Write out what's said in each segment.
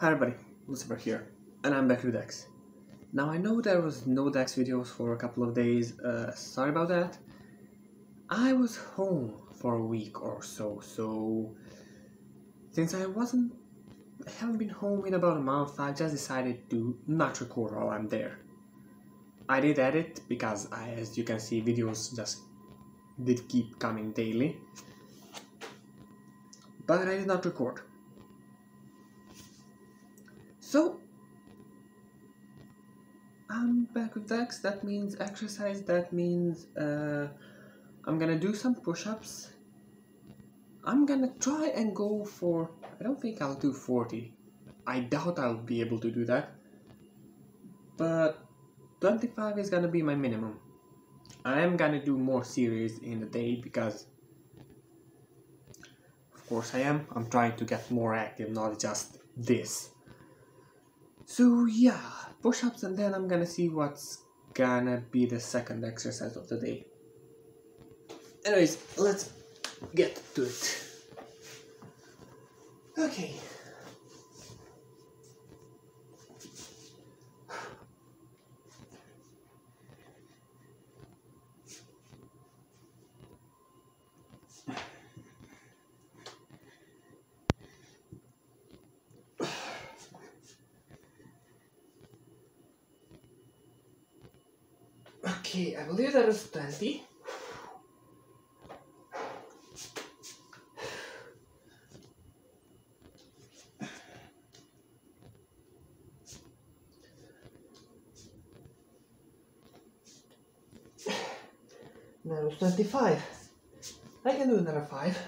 Hi everybody, Lucifer here, and I'm back with Dex. Now I know there was no Dex videos for a couple of days, uh, sorry about that. I was home for a week or so, so since I wasn't, I haven't been home in about a month, I just decided to not record while I'm there. I did edit because I, as you can see, videos just did keep coming daily, but I did not record. So, I'm back with Dex. That means exercise. That means uh, I'm gonna do some push-ups. I'm gonna try and go for. I don't think I'll do 40. I doubt I'll be able to do that. But 25 is gonna be my minimum. I am gonna do more series in the day because, of course, I am. I'm trying to get more active, not just this. So yeah, push-ups and then I'm gonna see what's gonna be the second exercise of the day. Anyways, let's get to it. Okay. Okay, I believe that is 20. That was 25. I can do another 5.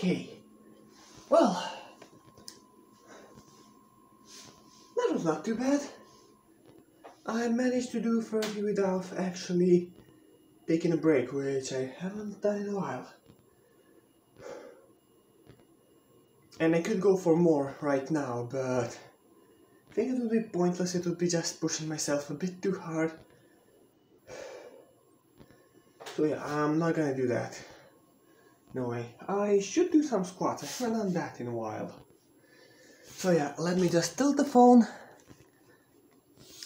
Okay. Well, that was not too bad. I managed to do 30 without actually taking a break, which I haven't done in a while. And I could go for more right now, but I think it would be pointless. It would be just pushing myself a bit too hard. So yeah, I'm not gonna do that. No way. I should do some squats. I haven't done that in a while. So yeah, let me just tilt the phone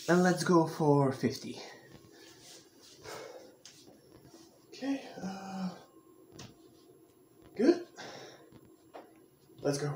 and let's go for 50. Okay, uh, good. Let's go.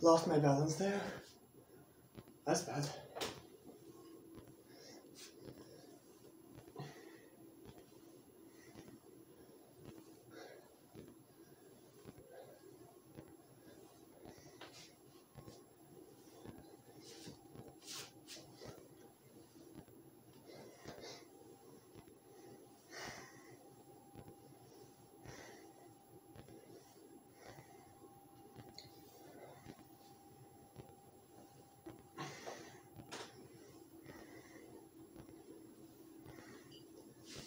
Lost my balance there. That's bad.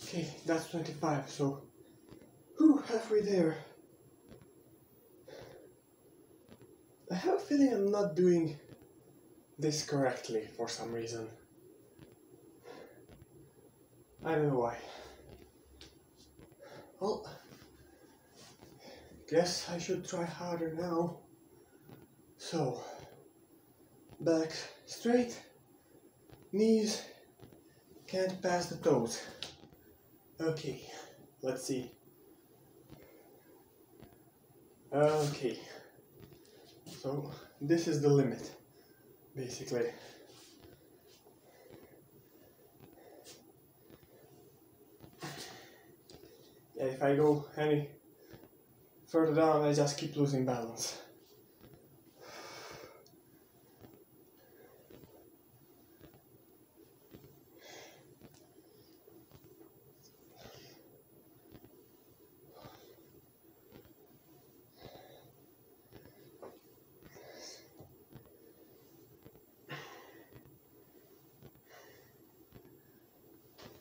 Okay, that's 25, so whew, halfway there. I have a feeling I'm not doing this correctly for some reason. I don't know why. Well, guess I should try harder now. So, back straight, knees can't pass the toes. Okay, let's see. Okay, so this is the limit, basically. Yeah, if I go any further down, I just keep losing balance.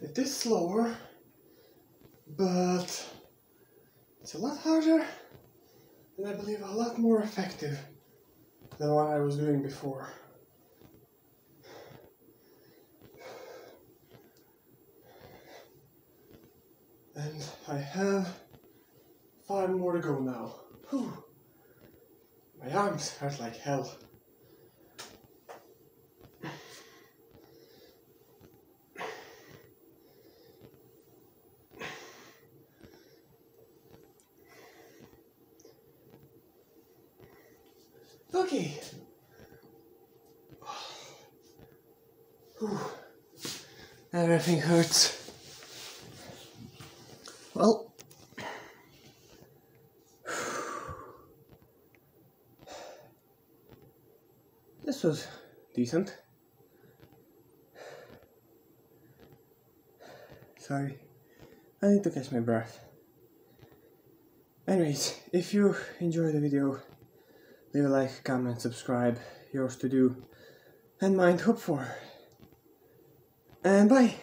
It is slower, but it's a lot harder and I believe a lot more effective than what I was doing before. And I have five more to go now. Whew. My arms hurt like hell. Okay. Whew. Everything hurts. Well, this was decent. Sorry, I need to catch my breath. Anyways, if you enjoyed the video, leave a like, comment, subscribe, yours to do, and mind hope for. And bye!